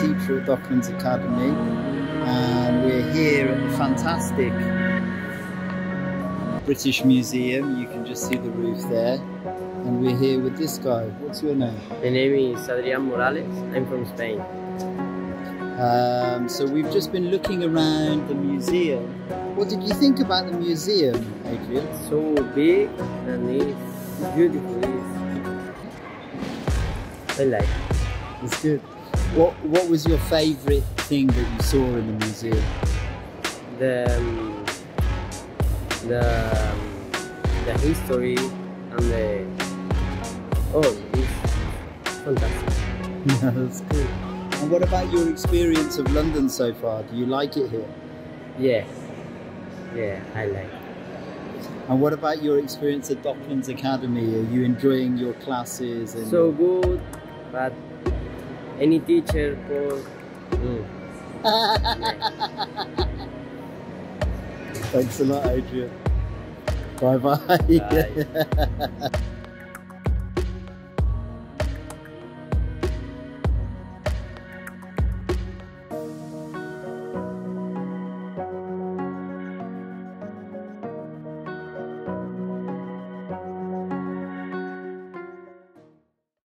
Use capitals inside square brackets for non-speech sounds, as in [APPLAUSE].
teacher at Docklands Academy, and we're here at the fantastic British Museum. You can just see the roof there. And we're here with this guy. What's your name? My name is Adrian Morales. I'm from Spain. Um, so we've just been looking around the museum. What did you think about the museum, Adrian? It's So big and it's beautiful. It's, I like. It's good. What What was your favourite thing that you saw in the museum? The um, the um, the history and the oh, it's fantastic. [LAUGHS] Yeah, that's good. And what about your experience of London so far? Do you like it here? Yeah, yeah, I like. And what about your experience at Docklands Academy? Are you enjoying your classes? And So good, but any teacher for mm, Thanks a lot, Adrian. Bye bye. [LAUGHS] Bye.